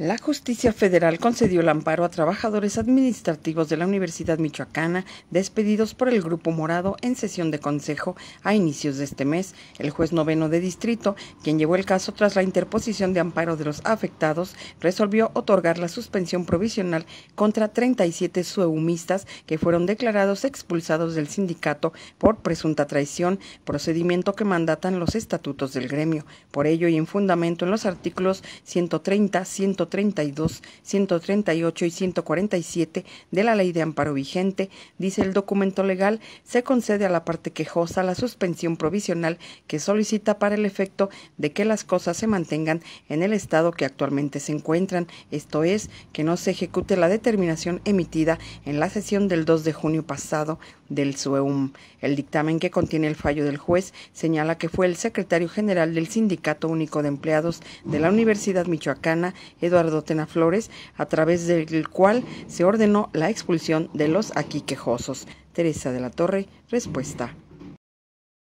La justicia federal concedió el amparo a trabajadores administrativos de la Universidad Michoacana despedidos por el Grupo Morado en sesión de consejo a inicios de este mes. El juez noveno de distrito, quien llevó el caso tras la interposición de amparo de los afectados, resolvió otorgar la suspensión provisional contra 37 sueumistas que fueron declarados expulsados del sindicato por presunta traición, procedimiento que mandatan los estatutos del gremio. Por ello y en fundamento en los artículos 130, 130 132, 138 y 147 de la Ley de Amparo vigente, dice el documento legal, se concede a la parte quejosa la suspensión provisional que solicita para el efecto de que las cosas se mantengan en el estado que actualmente se encuentran, esto es, que no se ejecute la determinación emitida en la sesión del 2 de junio pasado del SUEUM. El dictamen que contiene el fallo del juez señala que fue el secretario general del Sindicato Único de Empleados de la Universidad Michoacana, Eduardo Eduardo Tena Flores, a través del cual se ordenó la expulsión de los aquí quejosos. Teresa de la Torre, respuesta.